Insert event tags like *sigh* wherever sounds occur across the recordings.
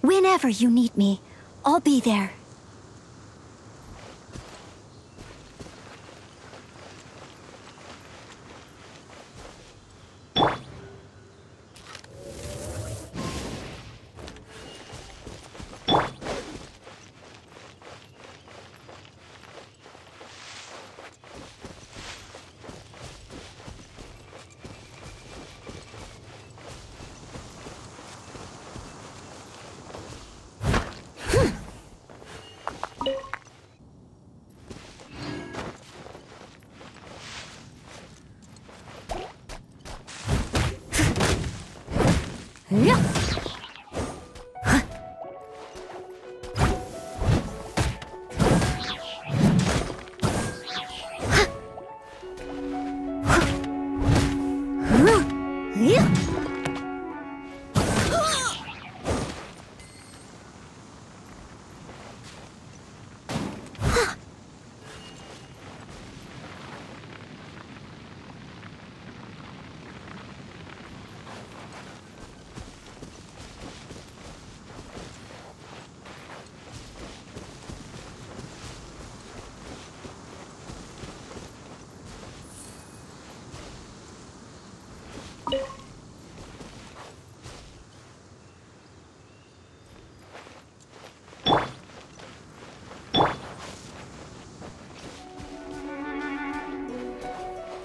Whenever you need me, I'll be there.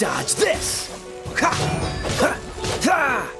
Dodge this! Ha! Ha! Ha!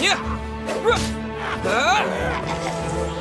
你不是呃？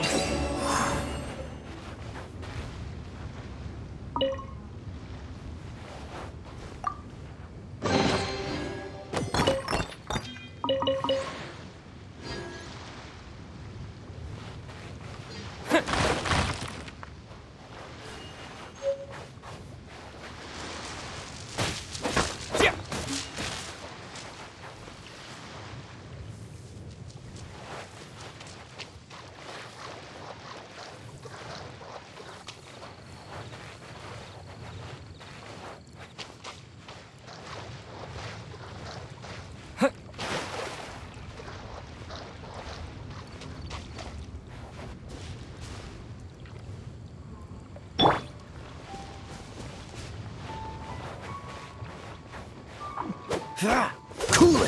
Cool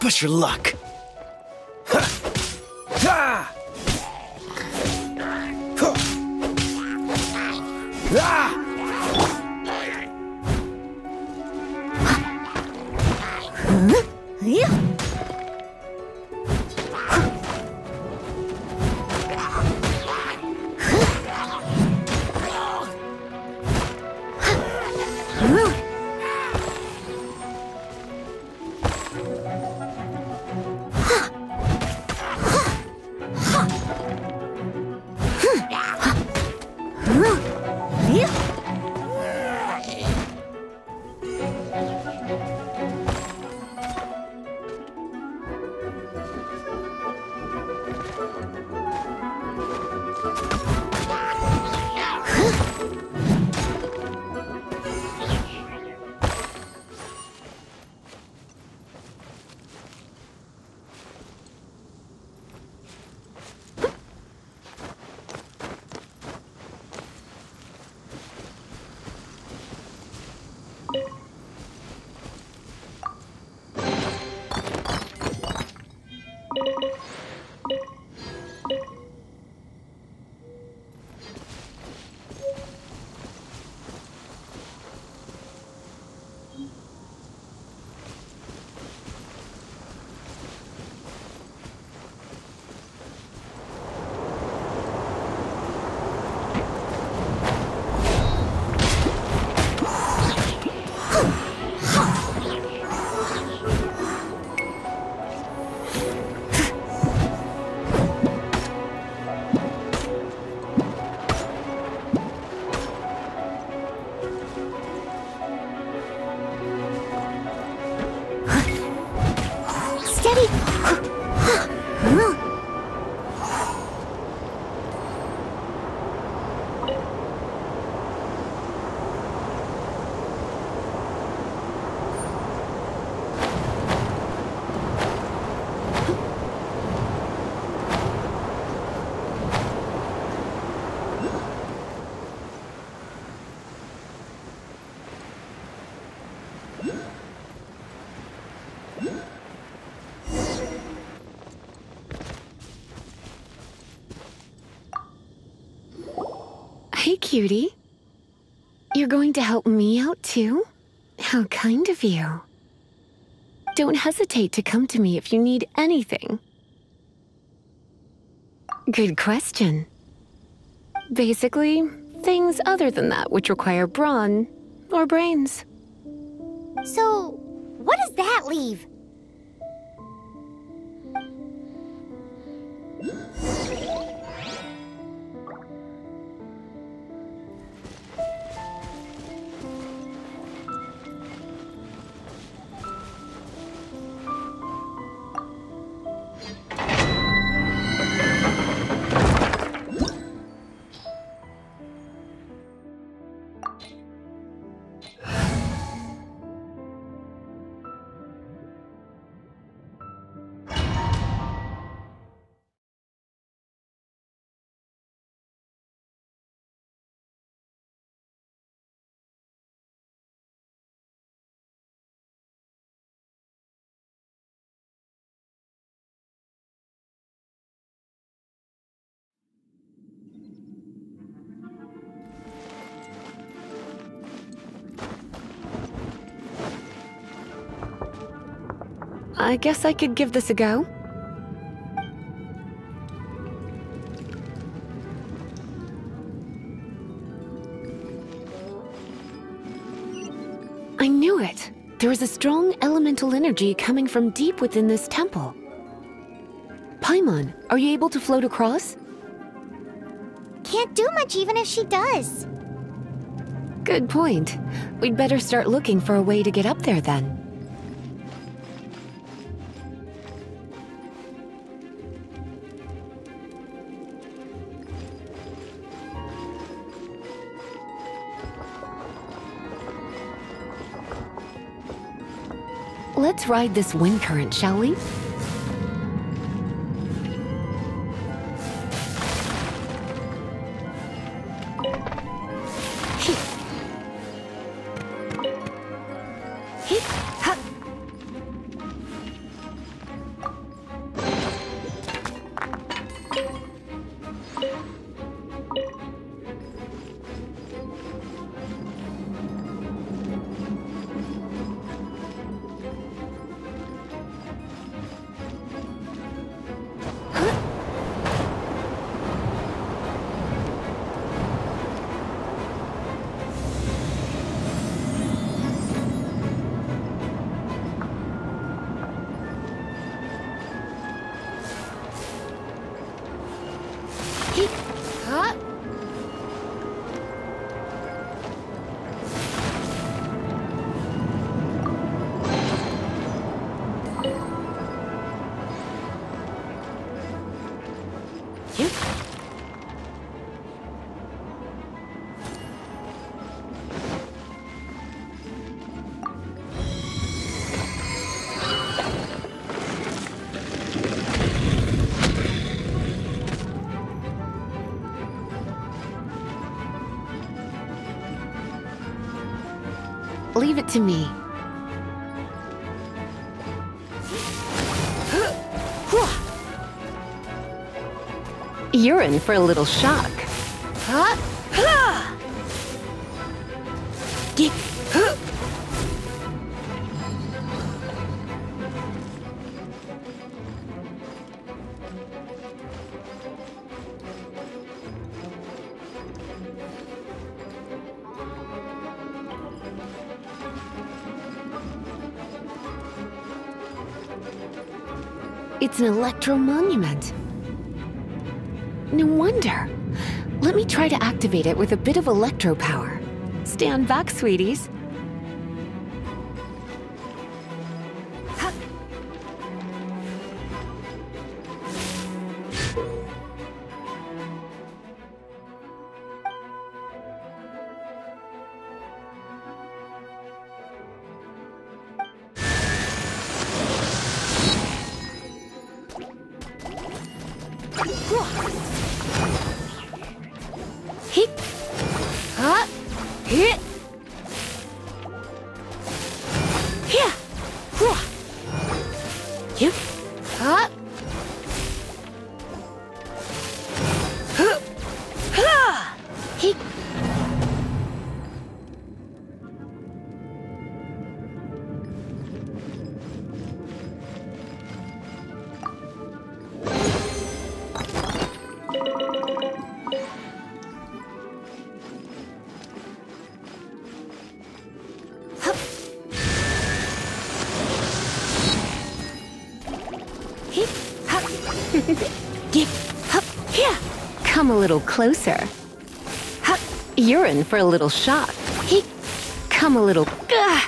push your luck. Cutie. You're going to help me out too? How kind of you. Don't hesitate to come to me if you need anything. Good question. Basically, things other than that which require brawn or brains. So, what does that leave? I guess I could give this a go. I knew it! There is a strong elemental energy coming from deep within this temple. Paimon, are you able to float across? Can't do much even if she does. Good point. We'd better start looking for a way to get up there then. Let's ride this wind current, shall we? Leave it to me. You're in for a little shock. It's an electro monument. No wonder. Let me try to activate it with a bit of electro power. Stand back, sweeties. Come a little closer. Hop. You're in for a little shock. Hip, come a little. Gah.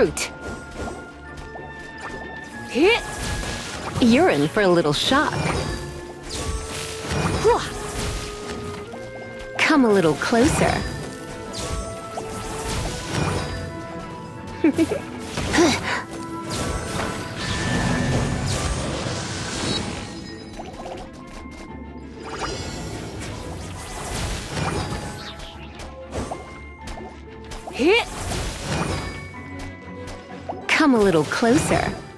Brute. Hit. You're in for a little shock. Come a little closer. *laughs* little closer.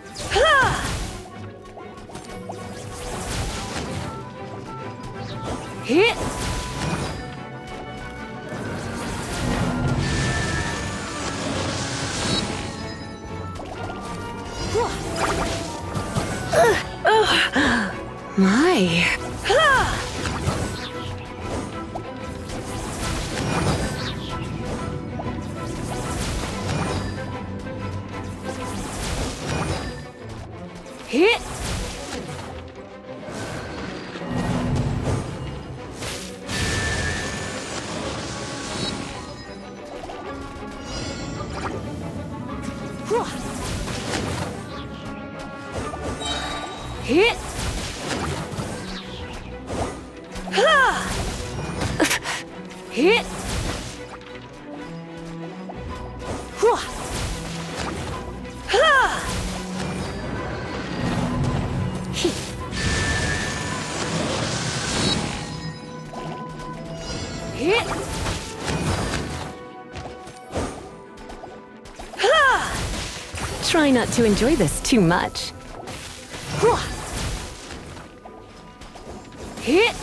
Hit. Hit. Try not to enjoy this too much. Hit. Hit.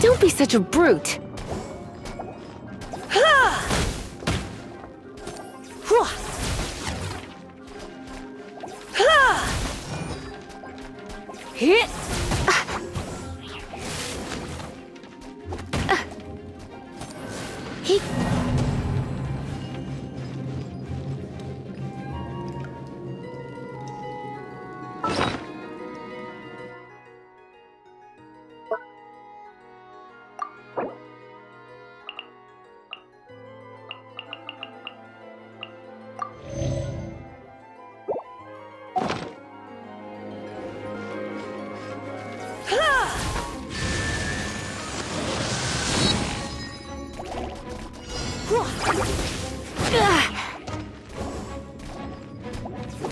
Don't be such a brute.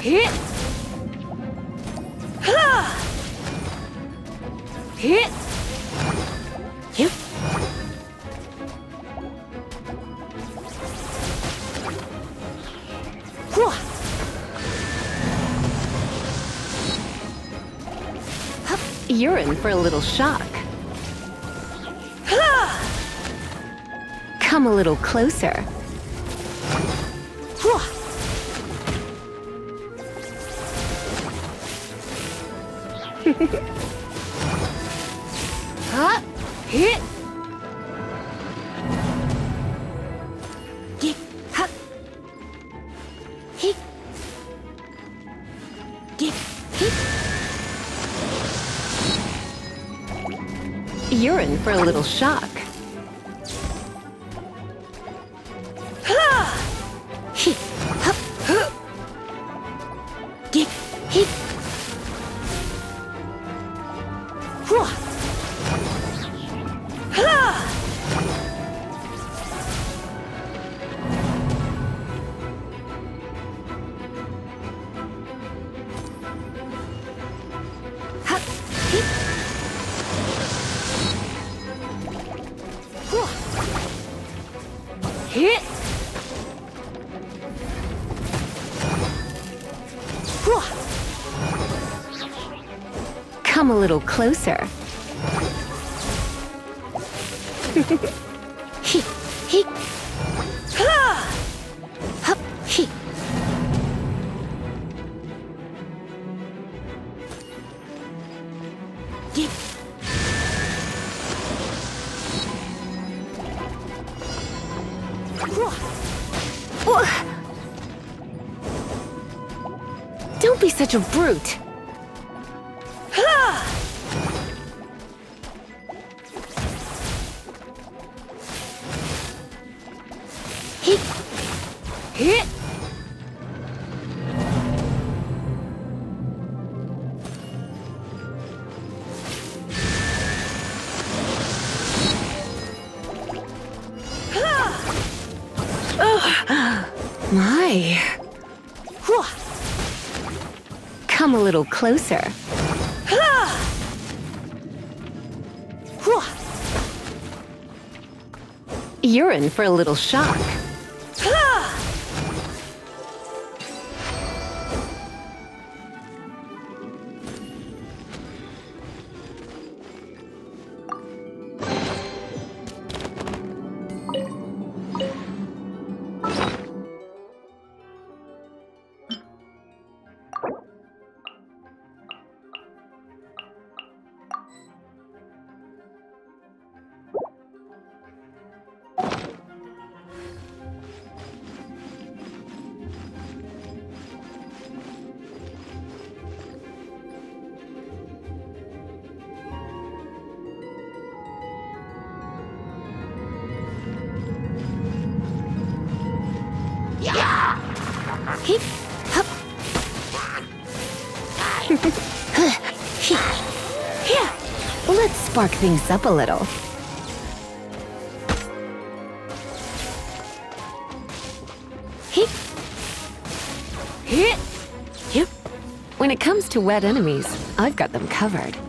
Hit. Hit. Yep. You're in for a little shock. Little closer. *laughs* Huh? Hit! You're in for a little shock. Come a little closer. Don't be such a brute. Whoa. Come a little closer. You're in for a little shock. Spark things up a little. When it comes to wet enemies, I've got them covered.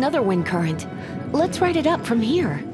Another wind current. Let's ride it up from here.